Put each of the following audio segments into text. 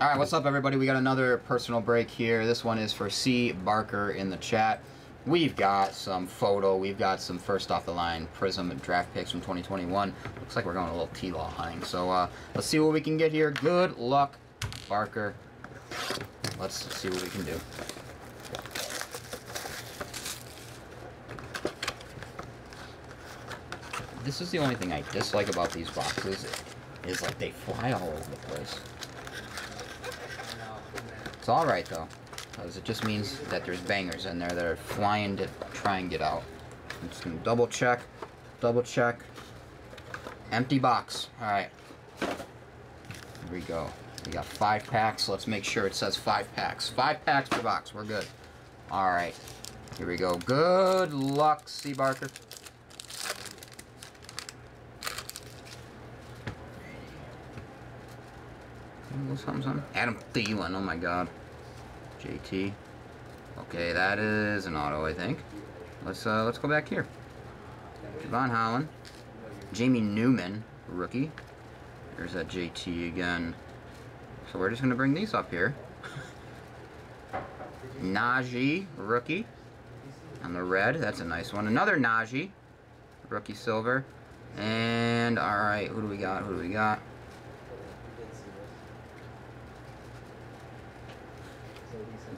All right, what's up, everybody? We got another personal break here. This one is for C. Barker in the chat. We've got some photo. We've got some first off the line Prizm draft picks from 2021. Looks like we're going a little T-Law hunting. So uh, let's see what we can get here. Good luck, Barker. Let's see what we can do. This is the only thing I dislike about these boxes is like they fly all over the place. It's alright though, because it just means that there's bangers in there that are flying to try and get out. I'm just going to double check, double check. Empty box. Alright. Here we go. We got five packs. Let's make sure it says five packs. Five packs per box. We're good. Alright. Here we go. Good luck, C. Barker. Something, something. Adam Thielen, oh my god. JT. Okay, that is an auto, I think. Let's uh, let's go back here. Von Holland. Jamie Newman, rookie. There's that JT again. So we're just gonna bring these up here. Najee, rookie. On the red, that's a nice one. Another Najee, rookie silver. And alright, who do we got? Who do we got?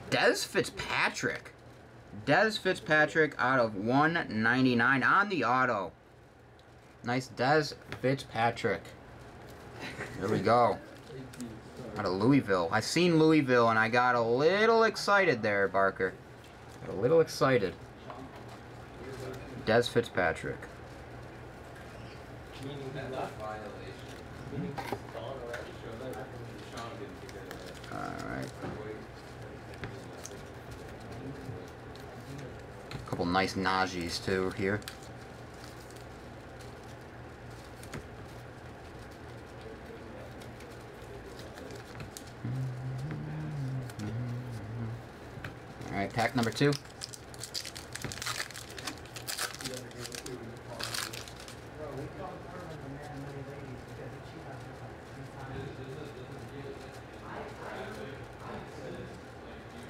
Dez Fitzpatrick. Dez Fitzpatrick out of 199 on the auto. Nice Dez Fitzpatrick. There we go. Out of Louisville. I seen Louisville and I got a little excited there, Barker. Got a little excited. Dez Fitzpatrick. Alright. Couple nice Najees too here. Alright, pack number two.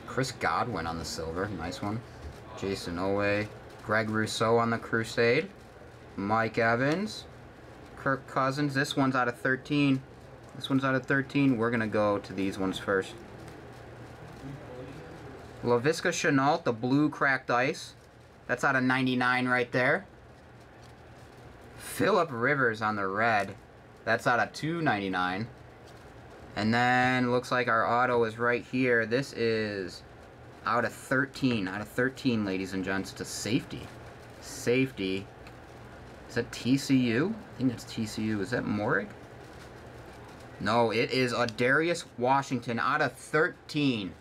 Chris Godwin on the silver, nice one. Jayson Oweh, Greg Rousseau on the Crusade, Mike Evans, Kirk Cousins. This one's out of 13. This one's out of 13. We're going to go to these ones first. Laviska Shenault, the blue cracked ice. That's out of 99 right there. Philip Rivers on the red. That's out of 299. And then looks like our auto is right here. This is out of 13. Out of 13, ladies and gents. to safety. Safety. Is that TCU? I think that's TCU. Is that Moehrig? No, it is a Darius Washington out of 13.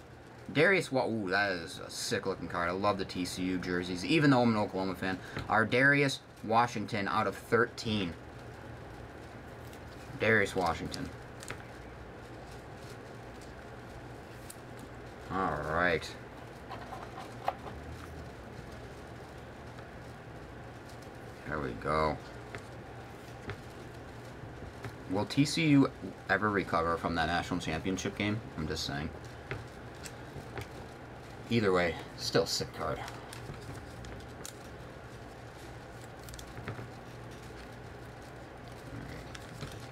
Darius, Wa ooh, that is a sick looking card. I love the TCU jerseys, even though I'm an Oklahoma fan. Ar'Darius Washington out of 13. Darius Washington. All right. There we go. Will TCU ever recover from that national championship game? I'm just saying. Either way, still sick card.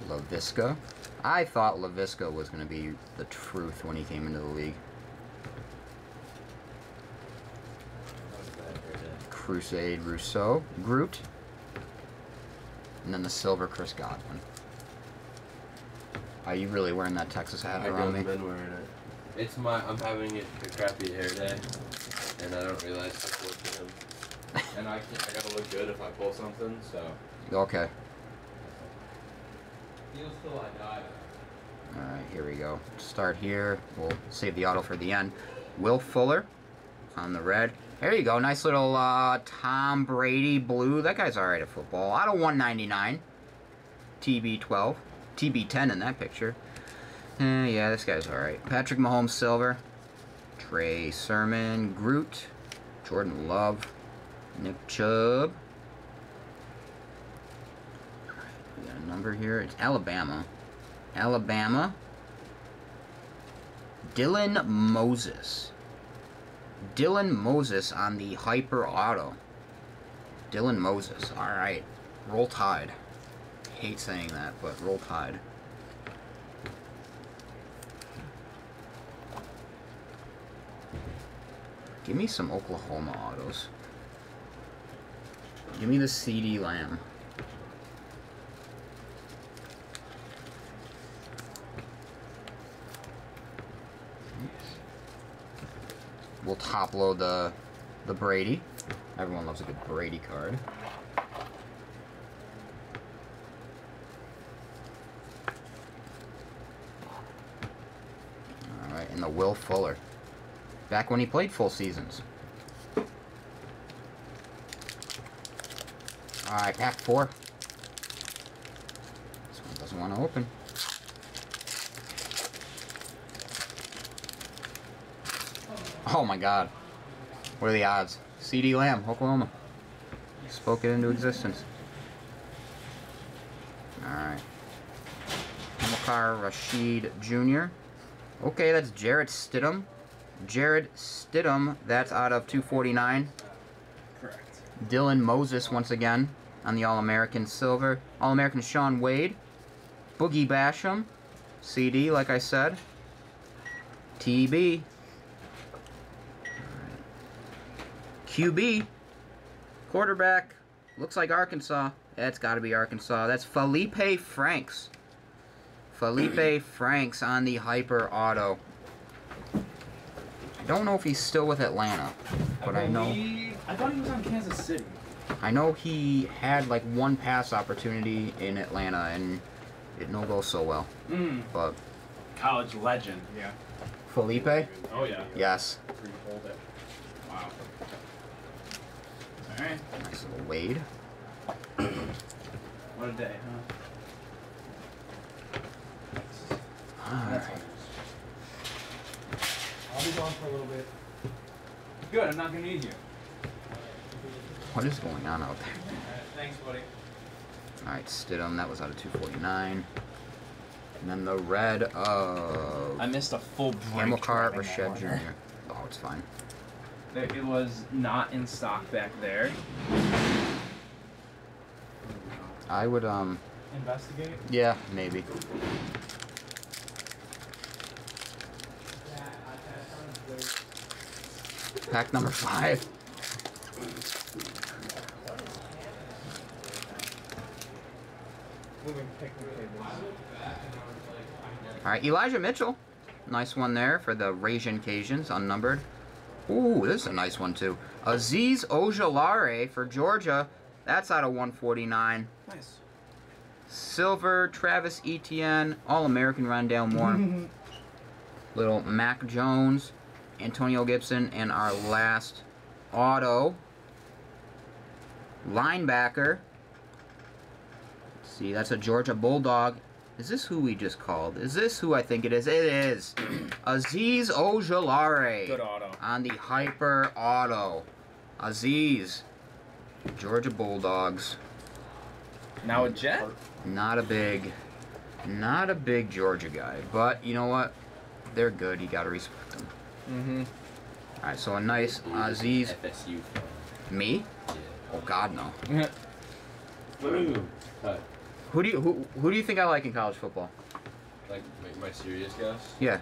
Laviska. I thought Laviska was going to be the truth when he came into the league. Crusade Rousseau. Groot. And then the silver Chris Godwin. Are you really wearing that Texas hat I around have been wearing it. It's my. I'm having it a crappy hair day, and I don't realize how close to him. And I can I gotta look good if I pull something. So. Okay. Feels till I die. Alright, here we go. Start here. We'll save the auto for the end. Will Fuller on the red. There you go. Nice little uh, Tom Brady blue. That guy's alright at football. Out of 199. TB12. TB10 in that picture. Eh, yeah, this guy's alright. Patrick Mahomes silver. Trey Sermon. Groot. Jordan Love. Nick Chubb. We got a number here. It's Alabama. Alabama. Dylan Moses. Dylan Moses on the Hyper Auto. Dylan Moses. All right. Roll Tide. Hate saying that, but roll Tide. Give me some Oklahoma autos. Give me the CeeDee Lamb. We'll top load the the Brady. Everyone loves a good Brady card. Alright, and the Will Fuller. Back when he played full seasons. Alright, pack four. This one doesn't want to open. Oh my god. What are the odds? CeeDee Lamb, Oklahoma. Spoke it into existence. Alright. Hamilcar Rashed Jr. Okay, that's Jarrett Stidham. Jarrett Stidham, that's out of 249. Correct. Dylan Moses once again on the All American Silver. All American Shaun Wade. Boogie Basham. CeeDee, like I said. TB. QB. Quarterback. Looks like Arkansas. That's got to be Arkansas. That's Felipe Franks. Felipe Franks on the Hyper Auto. I don't know if he's still with Atlanta, but I know. believe- I thought he was on Kansas City. I know he had like one pass opportunity in Atlanta and it no go so well. Mm. But College legend. Yeah. Felipe, Oh yeah. yes, Hold it. Wow. All right. nice little Wade. What a day, huh? Alright. I'll be gone for a little bit. Good. I'm not gonna need you. What is going on out there? Thanks, buddy. Alright, Stidham, that was out of 249. And then the red of I missed a full break. Hamilcar driving that Rashed. Jr. Oh, it's fine. It it was not in stock back there. I would, um, Investigate. yeah, maybe. Pack number five. Moving picnic tables. All right, Elijah Mitchell. Nice one there for the Ragin' Cajuns, unnumbered. Ooh, this is a nice one too. Azeez Ojulari for Georgia. That's out of 149. Nice. Silver, Travis Etienne, All-American Rondale Moore. Little Mac Jones, Antonio Gibson, and our last auto. Linebacker. Let's see, that's a Georgia Bulldog. Is this who we just called? Is this who I think it is? It is. Azeez Ojulari Good auto. On the Hyper Auto. Azeez. Georgia Bulldogs. Now a jet. Not a big, not a big Georgia guy, but you know what? They're good. You gotta respect them. Mm-hmm. All right, so a nice Azeez. FSU. Me? Yeah. Oh God, no. Boom. Cut. Who do you who who do you think I like in college football? Like my serious guess. Yeah,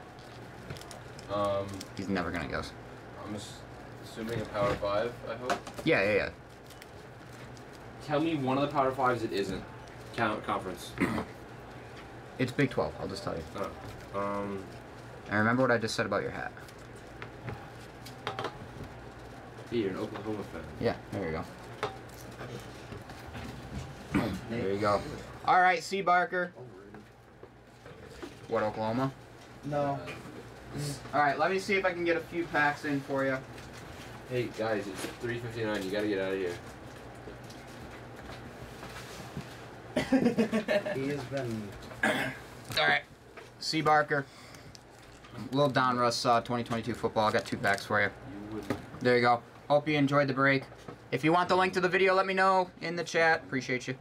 Um, he's never gonna guess. I'm assuming a power five. I hope. Yeah, yeah, yeah. Tell me one of the power fives it isn't. Count conference. It's Big 12. I'll just tell you. Oh. Um. And remember what I just said about your hat. Hey, you're an Oklahoma fan. Yeah, there you go. There you go. All right, C. Barker. What Oklahoma? No. All right, let me see if I can get a few packs in for you. Hey guys, it's 3:59. You gotta get out of here. He has been. All right, C. Barker. Little Donruss uh, 2022 football. I got two packs for you. You. There you go. Hope you enjoyed the break. If you want the link to the video, let me know in the chat. Appreciate you.